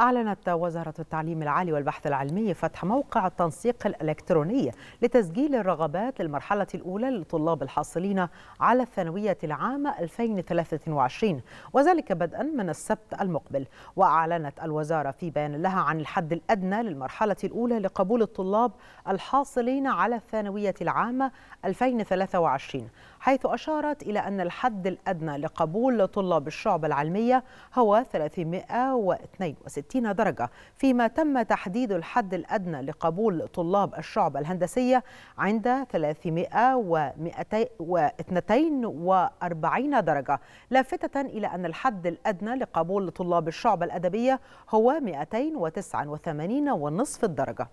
أعلنت وزارة التعليم العالي والبحث العلمي فتح موقع التنسيق الإلكتروني لتسجيل الرغبات للمرحلة الأولى للطلاب الحاصلين على الثانوية العامة 2023 وذلك بدءا من السبت المقبل. وأعلنت الوزارة في بيان لها عن الحد الأدنى للمرحلة الأولى لقبول الطلاب الحاصلين على الثانوية العامة 2023 حيث أشارت إلى أن الحد الأدنى لقبول طلاب الشعب العلمية هو 362 درجة فيما تم تحديد الحد الأدنى لقبول طلاب الشعب الهندسية عند 342 درجة. لافتة إلى أن الحد الأدنى لقبول طلاب الشعب الأدبية هو 289 ونصف الدرجة.